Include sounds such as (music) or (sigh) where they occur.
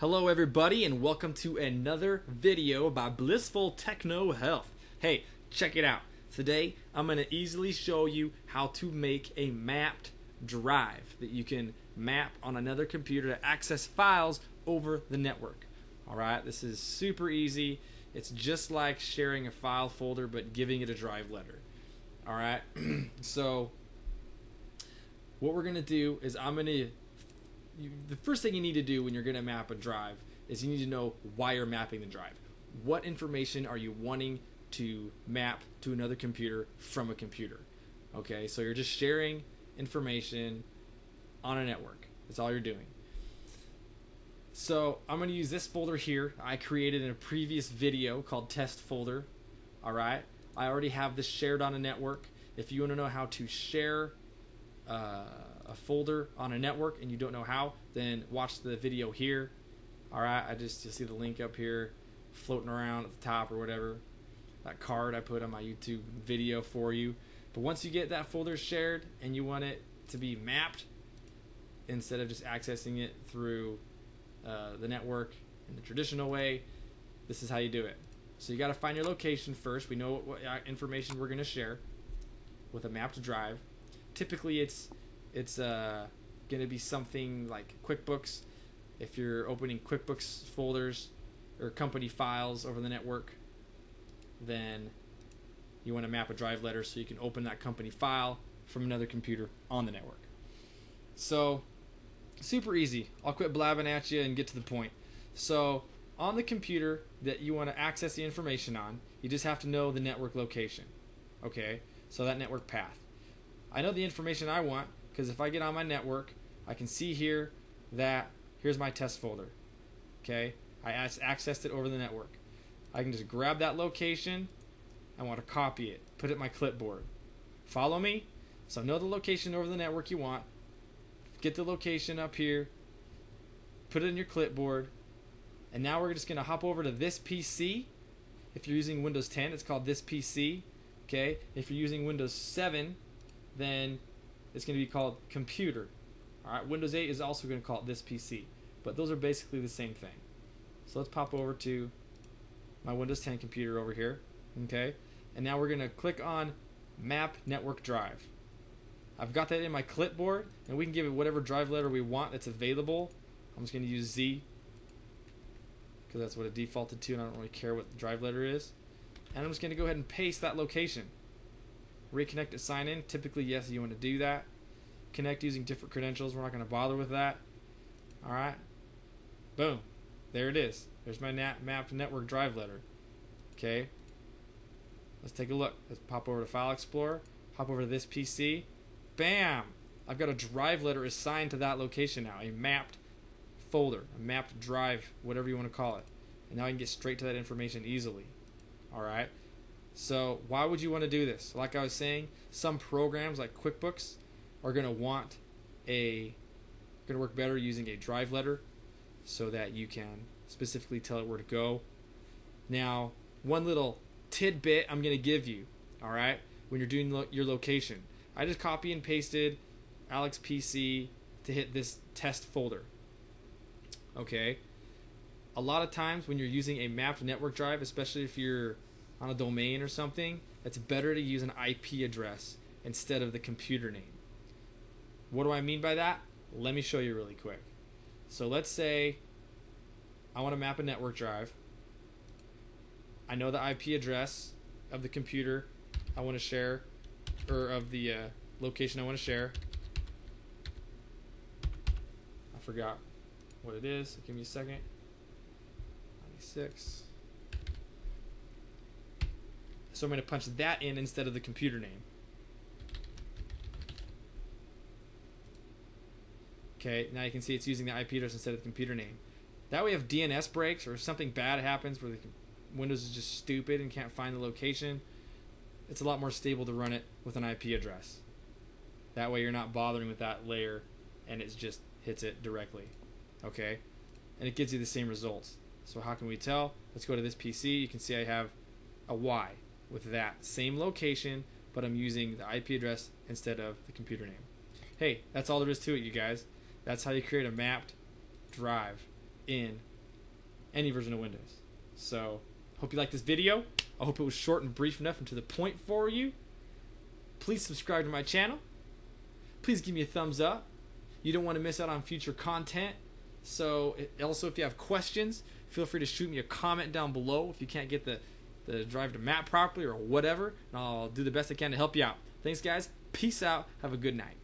Hello, everybody, and welcome to another video by Blissful Techno Health. Hey, check it out. Today, I'm going to easily show you how to make a mapped drive that you can map on another computer to access files over the network. All right, this is super easy. It's just like sharing a file folder but giving it a drive letter. All right, (clears throat) so what we're going to do is I'm going to you, the first thing you need to do when you're going to map a drive is you need to know why you're mapping the drive. What information are you wanting to map to another computer from a computer? Okay, so you're just sharing information on a network. That's all you're doing. So I'm going to use this folder here. I created in a previous video called test folder. All right, I already have this shared on a network. If you want to know how to share uh, a folder on a network and you don't know how, then watch the video here. All right, I just you see the link up here floating around at the top or whatever. That card I put on my YouTube video for you. But once you get that folder shared and you want it to be mapped instead of just accessing it through uh, the network in the traditional way, this is how you do it. So you got to find your location first. We know what, what uh, information we're going to share with a mapped drive. Typically, it's it's uh, going to be something like QuickBooks. If you're opening QuickBooks folders or company files over the network, then you want to map a drive letter so you can open that company file from another computer on the network. So, super easy. I'll quit blabbing at you and get to the point. So, on the computer that you want to access the information on, you just have to know the network location. Okay? So, that network path. I know the information I want because if I get on my network, I can see here that here's my test folder. Okay, I accessed it over the network. I can just grab that location. I want to copy it, put it in my clipboard. Follow me? So know the location over the network you want. Get the location up here. Put it in your clipboard. And now we're just going to hop over to this PC. If you're using Windows 10, it's called this PC. Okay. If you're using Windows 7, then it's going to be called computer. All right, Windows 8 is also going to call it this PC, but those are basically the same thing. So let's pop over to my Windows 10 computer over here, okay? And now we're going to click on Map Network Drive. I've got that in my clipboard, and we can give it whatever drive letter we want that's available. I'm just going to use Z because that's what it defaulted to, and I don't really care what the drive letter is. And I'm just going to go ahead and paste that location. Reconnect to sign in. Typically, yes, you want to do that. Connect using different credentials. We're not going to bother with that. All right. Boom. There it is. There's my nat- mapped network drive letter. Okay. Let's take a look. Let's pop over to File Explorer. Hop over to this PC. Bam! I've got a drive letter assigned to that location now. A mapped folder, a mapped drive, whatever you want to call it. And now I can get straight to that information easily. All right. So why would you want to do this? Like I was saying, some programs like QuickBooks are going to want a going to work better using a drive letter so that you can specifically tell it where to go. Now, one little tidbit I'm going to give you, all right, when you're doing lo- your location. I just copy and pasted Alex PC to hit this test folder. Okay? A lot of times when you're using a mapped network drive, especially if you're on a domain or something, it's better to use an IP address instead of the computer name. What do I mean by that? Let me show you really quick. So let's say I want to map a network drive. I know the IP address of the computer I want to share, or of the uh, location I want to share. I forgot what it is. Give me a second. 96. So I'm going to punch that in instead of the computer name. Okay, now you can see it's using the IP address instead of the computer name. That way, if DNS breaks or if something bad happens where the Windows is just stupid and can't find the location, it's a lot more stable to run it with an IP address. That way, you're not bothering with that layer and it just hits it directly. Okay? And it gives you the same results. So, how can we tell? Let's go to this PC. You can see I have a Y with that same location, but I'm using the IP address instead of the computer name. Hey, that's all there is to it, you guys. That's how you create a mapped drive in any version of Windows. So, hope you liked this video. I hope it was short and brief enough and to the point for you. Please subscribe to my channel. Please give me a thumbs up. You don't want to miss out on future content. So, also, if you have questions, feel free to shoot me a comment down below if you can't get the, the drive to map properly or whatever. And I'll do the best I can to help you out. Thanks, guys. Peace out. Have a good night.